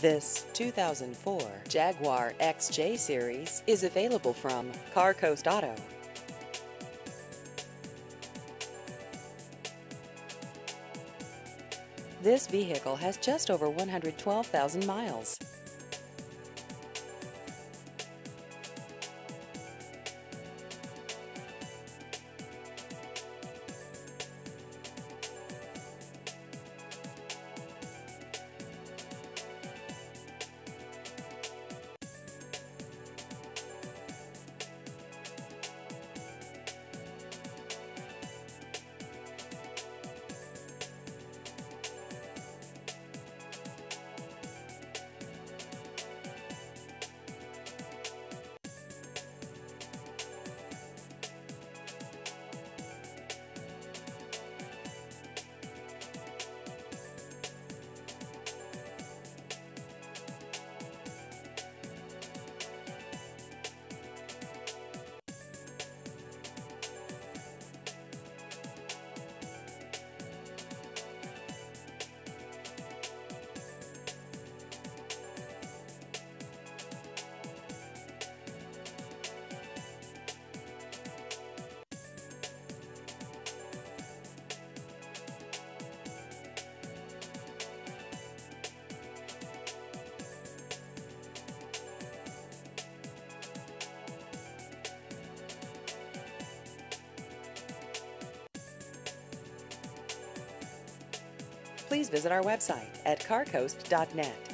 This 2004 Jaguar XJ Series is available from Car Coast Auto. This vehicle has just over 112,000 miles. Please visit our website at carcoast.net.